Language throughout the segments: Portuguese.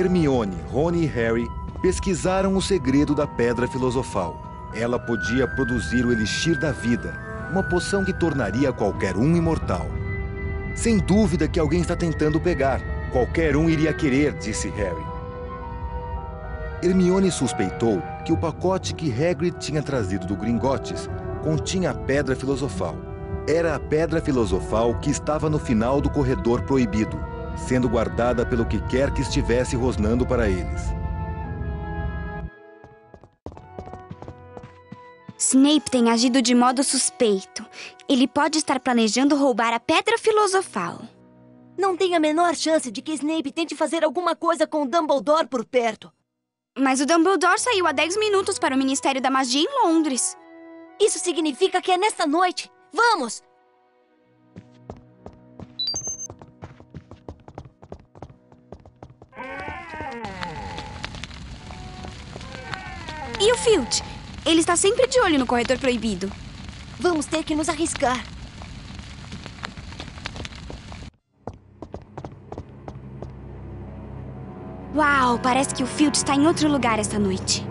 Hermione, Rony e Harry pesquisaram o segredo da Pedra Filosofal. Ela podia produzir o Elixir da Vida, uma poção que tornaria qualquer um imortal. Sem dúvida que alguém está tentando pegar. Qualquer um iria querer, disse Harry. Hermione suspeitou que o pacote que Hagrid tinha trazido do Gringotes continha a Pedra Filosofal. Era a Pedra Filosofal que estava no final do corredor proibido, sendo guardada pelo que quer que estivesse rosnando para eles. Snape tem agido de modo suspeito. Ele pode estar planejando roubar a Pedra Filosofal. Não tem a menor chance de que Snape tente fazer alguma coisa com Dumbledore por perto. Mas o Dumbledore saiu há 10 minutos para o Ministério da Magia em Londres. Isso significa que é nesta noite. Vamos! E o Filch? Ele está sempre de olho no corredor proibido. Vamos ter que nos arriscar. Uau, parece que o Filch está em outro lugar esta noite.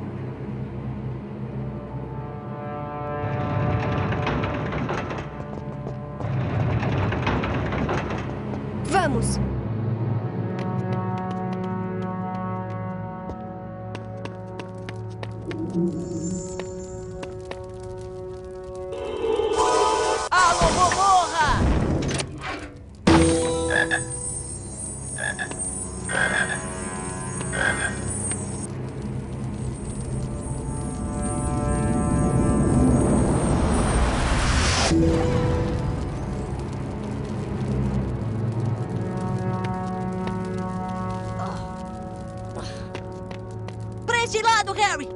Este lado, Harry!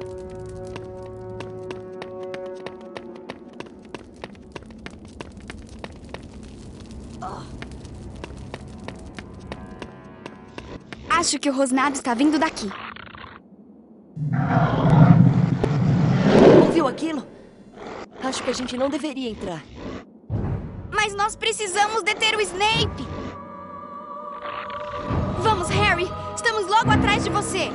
Acho que o rosnado está vindo daqui. Ouviu aquilo? Acho que a gente não deveria entrar. Mas nós precisamos deter o Snape! Vamos, Harry! Estamos logo atrás de você!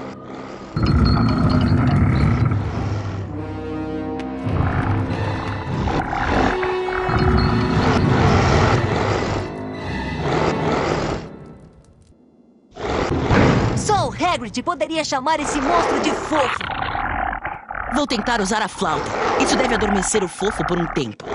Hagrid poderia chamar esse monstro de fofo. Vou tentar usar a flauta. Isso deve adormecer o fofo por um tempo.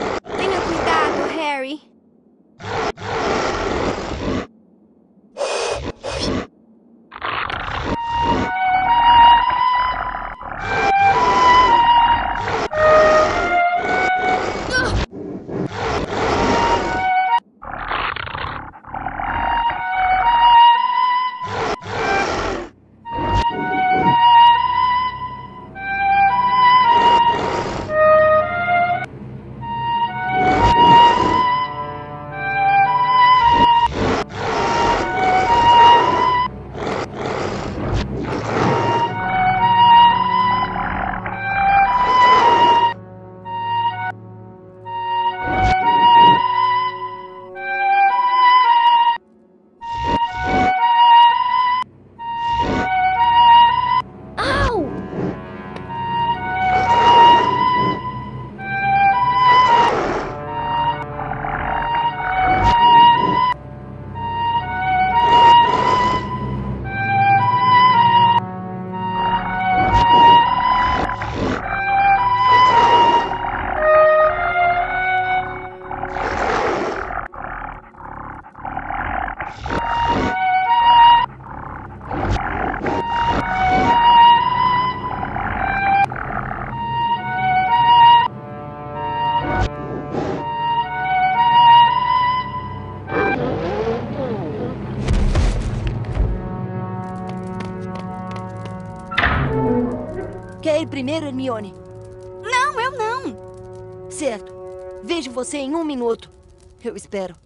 Espero.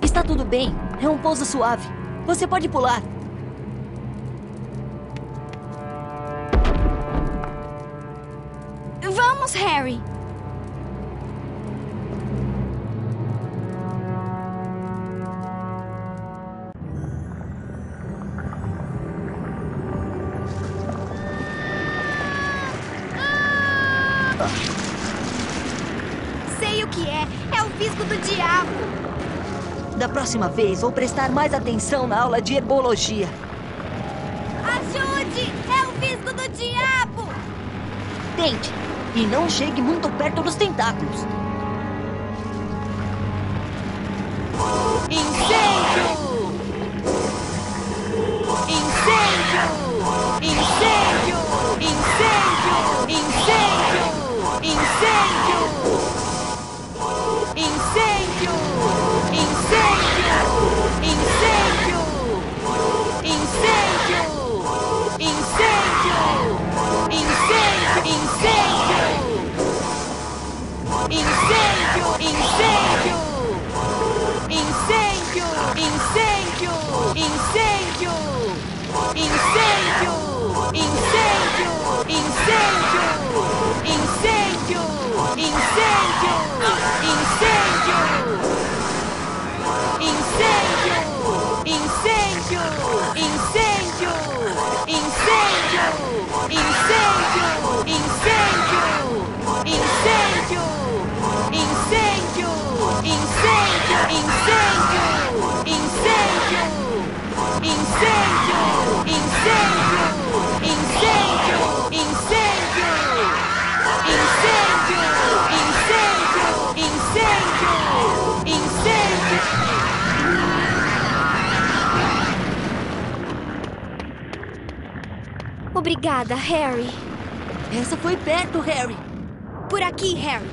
Está tudo bem. É um pouso suave. Você pode pular. Vamos, Harry. Do diabo. Da próxima vez, vou prestar mais atenção na aula de herbologia. Ajude! É o visgo do diabo! Tente. E não chegue muito perto dos tentáculos. Incêndio! Incêndio! Incêndio! Incêndio! Incêndio! Incêndio! Incêndio! Incêndio! Incêndio! Incêndio! Incêndio! Incêndio! Incêndio! Incêndio! Incêndio! Incêndio! Incêndio! Obrigada, Harry. Essa foi perto, Harry. Por aqui, Harry.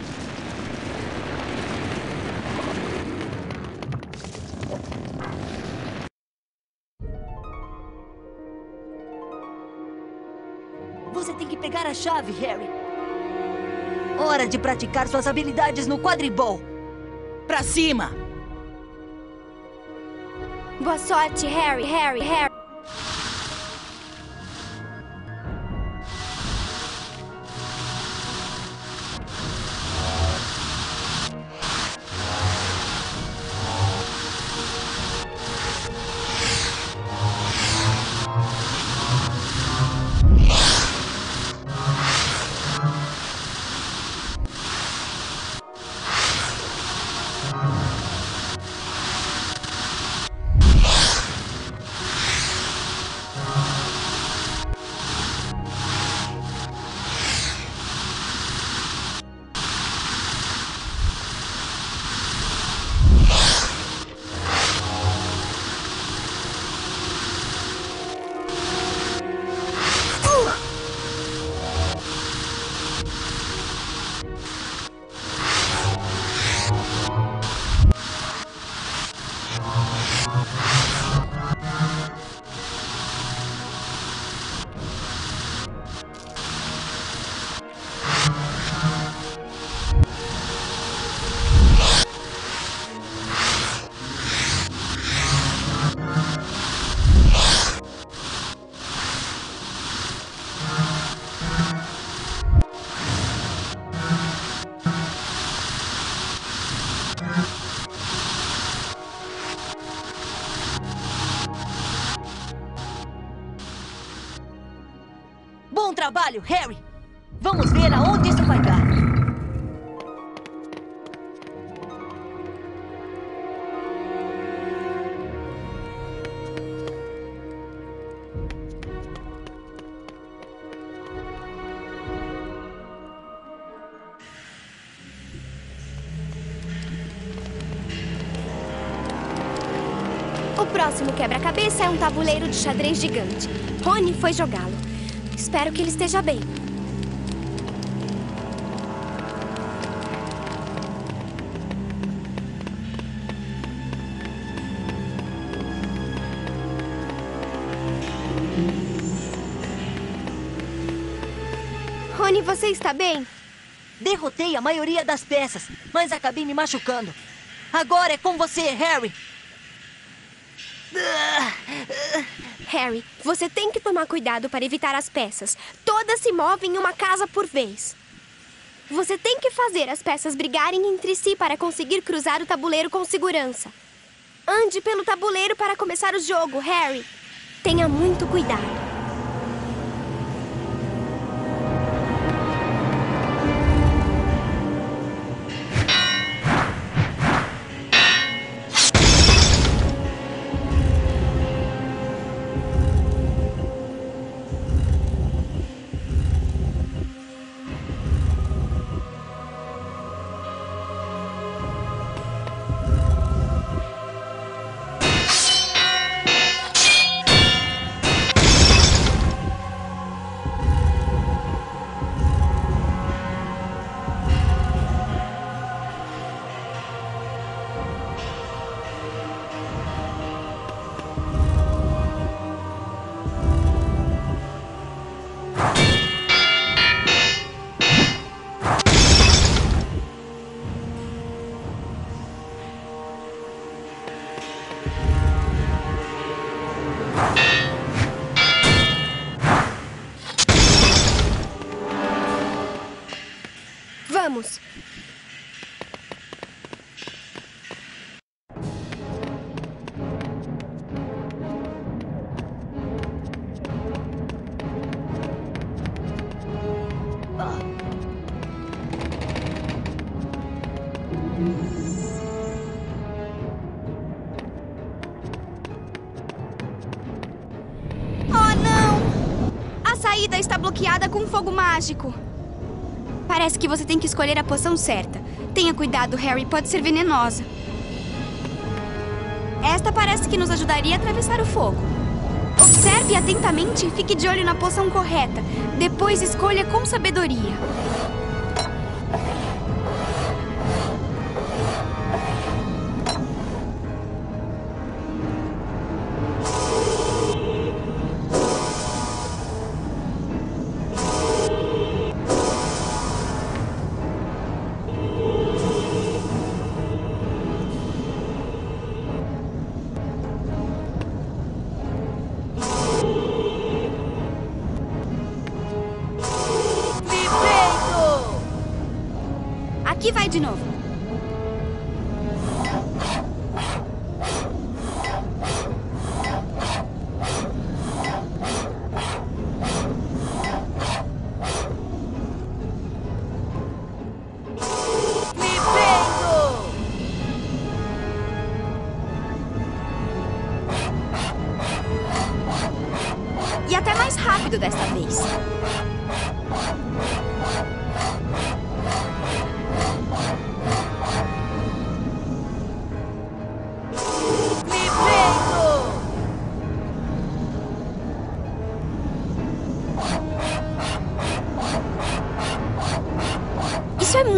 Você tem que pegar a chave, Harry. Hora de praticar suas habilidades no quadribol. Pra cima! Boa sorte, Harry, Harry, Harry. Trabalho, Harry. Vamos ver aonde isso vai dar. O próximo quebra-cabeça é um tabuleiro de xadrez gigante. Rony foi jogá-lo. Espero que ele esteja bem. Rony, você está bem? Derrotei a maioria das peças, mas acabei me machucando. Agora é com você, Harry. Harry, você tem que tomar cuidado para evitar as peças. Todas se movem em uma casa por vez. Você tem que fazer as peças brigarem entre si para conseguir cruzar o tabuleiro com segurança. Ande pelo tabuleiro para começar o jogo, Harry. Tenha muito cuidado. Vamos! Oh, não! A saída está bloqueada com fogo mágico. Parece que você tem que escolher a poção certa. Tenha cuidado, Harry, pode ser venenosa. Esta parece que nos ajudaria a atravessar o fogo. Observe atentamente e fique de olho na poção correta. Depois escolha com sabedoria.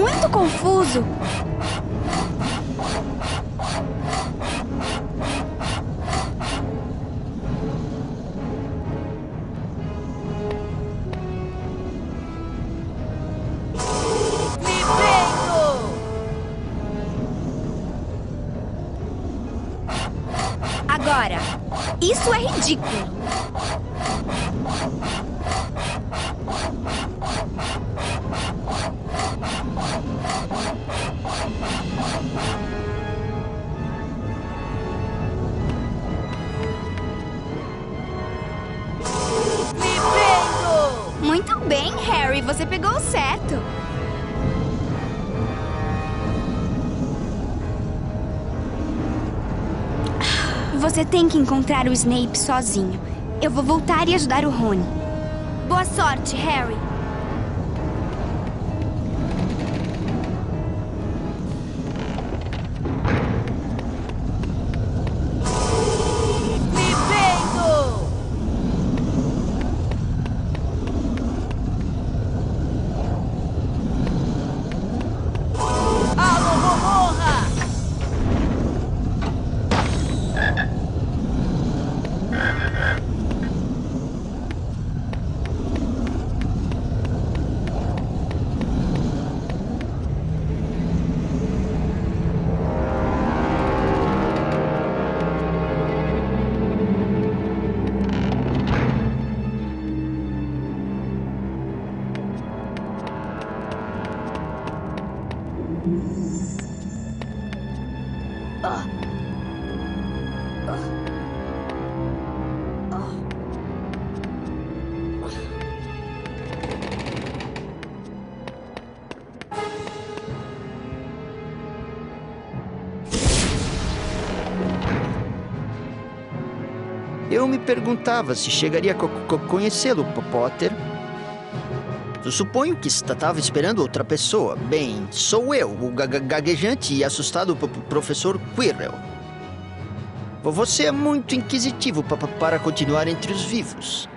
Muito confuso. Agora, isso é ridículo. Tem que encontrar o Snape sozinho. Eu vou voltar e ajudar o Rony. Boa sorte, Harry. Eu me perguntava se chegaria a co- co- conhecê-lo, Potter. Eu suponho que estava esperando outra pessoa. Bem, sou eu, o ga- ga- gaguejante e assustado professor Quirrell. Vo- Você é muito inquisitivo pa- pa- para continuar entre os vivos.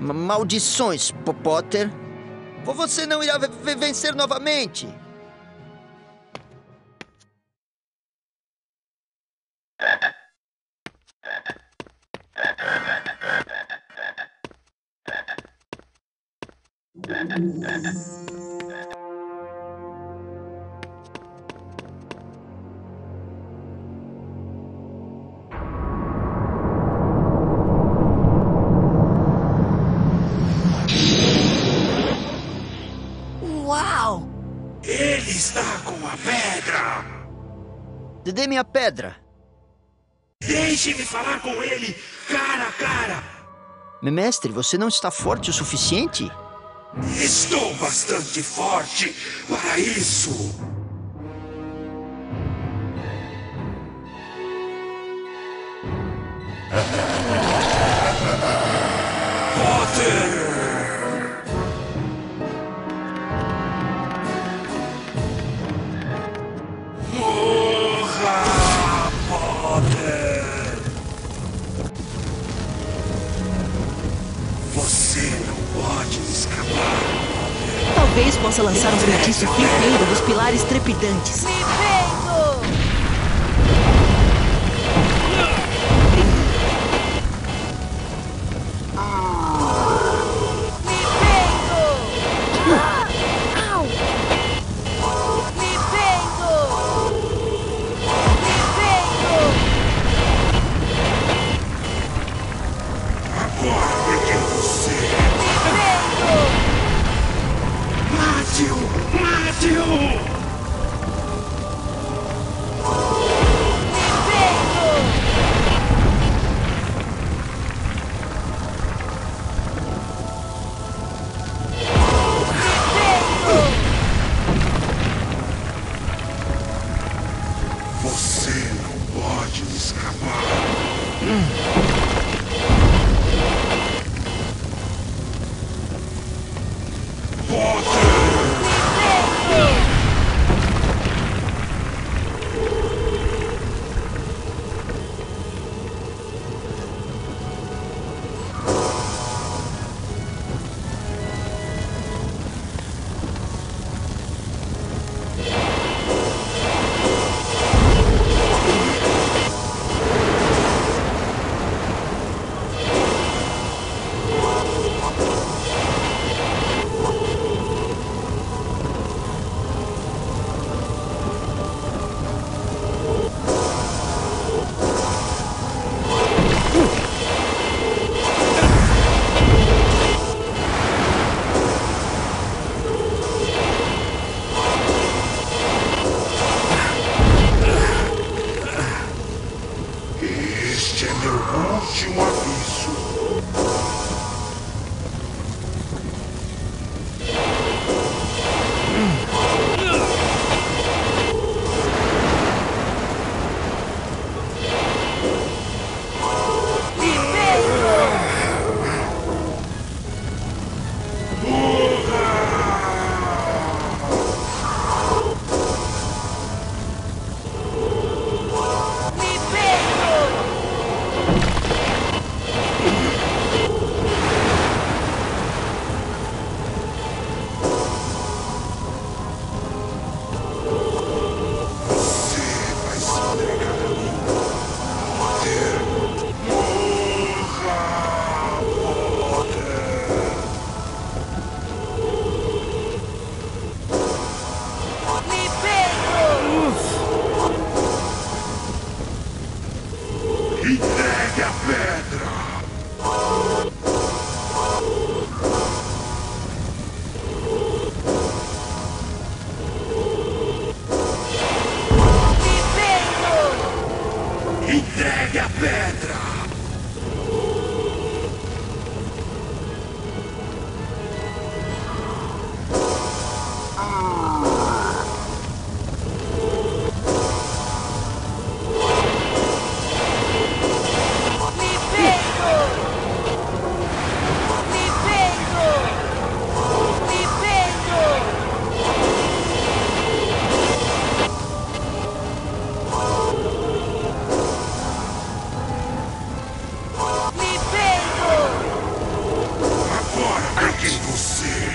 Maldições, Potter. Você não irá ve- ve- vencer novamente. Pedra. Deixe-me falar com ele cara a cara! Mestre, você não está forte o suficiente? Estou bastante forte para isso! Talvez possa lançar um feitiço flipeiro dos pilares trepidantes. que você.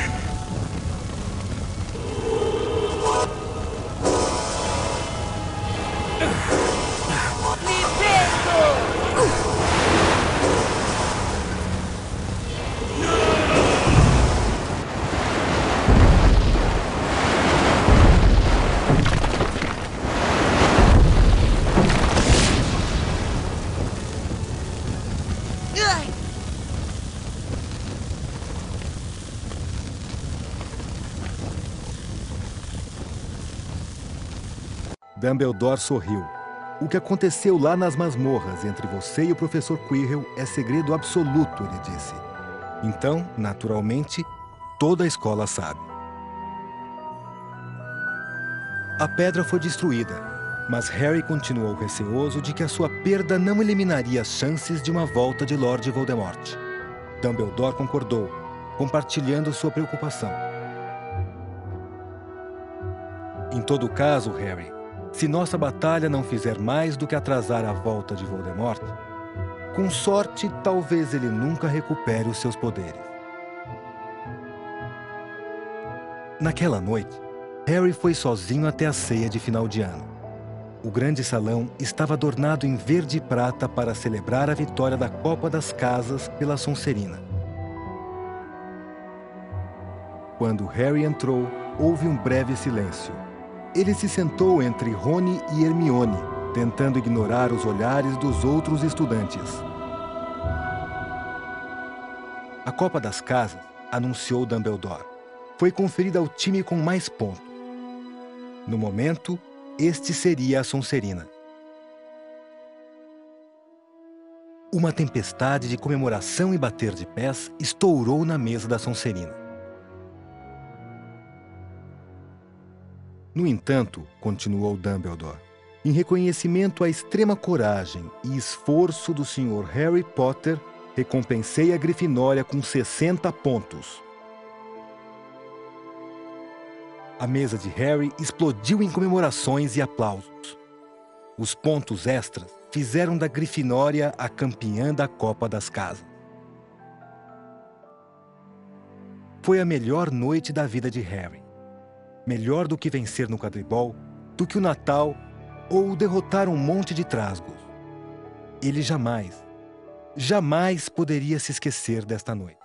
Dumbledore sorriu. O que aconteceu lá nas masmorras entre você e o professor Quirrell é segredo absoluto, ele disse. Então, naturalmente, toda a escola sabe. A pedra foi destruída, mas Harry continuou receoso de que a sua perda não eliminaria as chances de uma volta de Lord Voldemort. Dumbledore concordou, compartilhando sua preocupação. Em todo caso, Harry, se nossa batalha não fizer mais do que atrasar a volta de Voldemort, com sorte, talvez ele nunca recupere os seus poderes. Naquela noite, Harry foi sozinho até a ceia de final de ano. O grande salão estava adornado em verde e prata para celebrar a vitória da Copa das Casas pela Sonserina. Quando Harry entrou, houve um breve silêncio. Ele se sentou entre Rony e Hermione, tentando ignorar os olhares dos outros estudantes. A Copa das Casas, anunciou Dumbledore, foi conferida ao time com mais pontos. No momento, este seria a Sonserina. Uma tempestade de comemoração e bater de pés estourou na mesa da Sonserina. No entanto, continuou Dumbledore, em reconhecimento à extrema coragem e esforço do Sr. Harry Potter, recompensei a Grifinória com 60 pontos. A mesa de Harry explodiu em comemorações e aplausos. Os pontos extras fizeram da Grifinória a campeã da Copa das Casas. Foi a melhor noite da vida de Harry melhor do que vencer no quadribol, do que o Natal ou derrotar um monte de trasgos. Ele jamais, jamais poderia se esquecer desta noite.